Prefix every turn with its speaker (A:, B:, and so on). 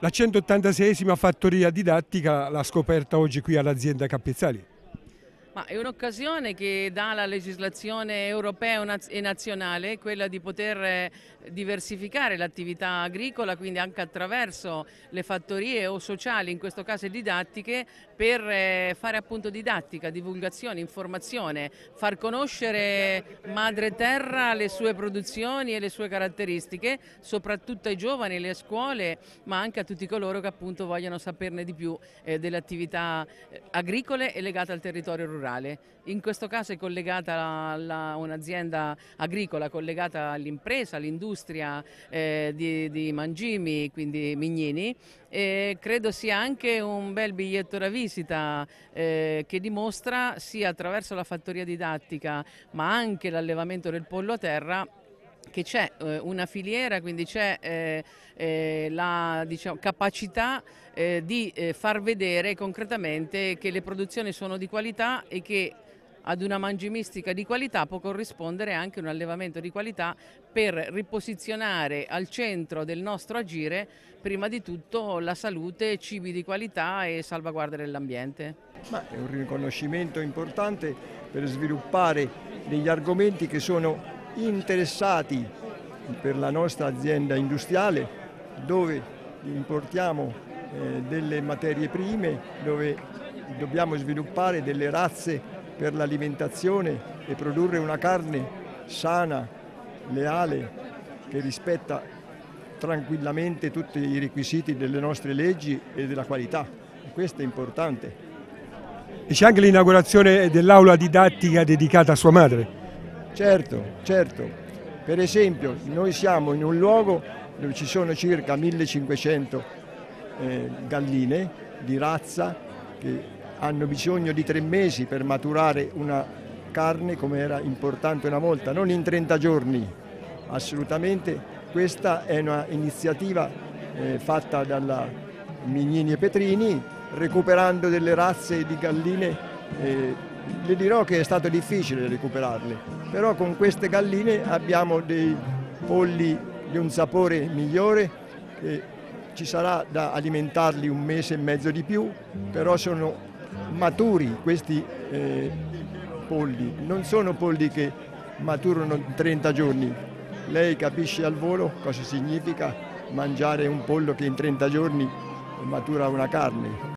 A: La 186esima fattoria didattica l'ha scoperta oggi qui all'azienda Cappezzali.
B: Ma è un'occasione che dà la legislazione europea e nazionale, quella di poter eh, diversificare l'attività agricola, quindi anche attraverso le fattorie o sociali, in questo caso didattiche, per eh, fare appunto didattica, divulgazione, informazione, far conoscere madre terra, le sue produzioni e le sue caratteristiche, soprattutto ai giovani, alle scuole, ma anche a tutti coloro che appunto vogliono saperne di più eh, delle attività agricole e legate al territorio rurale rurale. In questo caso è collegata a un'azienda agricola, collegata all'impresa, all'industria eh, di, di, mangimi, quindi mignini. E credo sia anche un bel biglietto da visita eh, che dimostra sia attraverso la fattoria didattica ma anche l'allevamento del pollo a terra che c'è eh, una filiera, quindi c'è eh, eh, la diciamo, capacità di far vedere concretamente che le produzioni sono di qualità e che ad una mangimistica di qualità può corrispondere anche un allevamento di qualità per riposizionare al centro del nostro agire prima di tutto la salute, cibi di qualità e salvaguardia dell'ambiente.
C: È un riconoscimento importante per sviluppare degli argomenti che sono interessati per la nostra azienda industriale dove importiamo eh, delle materie prime, dove dobbiamo sviluppare delle razze per l'alimentazione e produrre una carne sana, leale, che rispetta tranquillamente tutti i requisiti delle nostre leggi e della qualità. Questo è importante.
A: E c'è anche l'inaugurazione dell'aula didattica dedicata a sua madre.
C: Certo, certo. Per esempio, noi siamo in un luogo dove ci sono circa 1500 eh, galline di razza che hanno bisogno di tre mesi per maturare una carne come era importante una volta, non in 30 giorni, assolutamente. Questa è un'iniziativa eh, fatta dalla Mignini e Petrini, recuperando delle razze di galline eh, le dirò che è stato difficile recuperarle, però con queste galline abbiamo dei polli di un sapore migliore, ci sarà da alimentarli un mese e mezzo di più, però sono maturi questi eh, polli, non sono polli che maturano 30 giorni. Lei capisce al volo cosa significa mangiare un pollo che in 30 giorni matura una carne.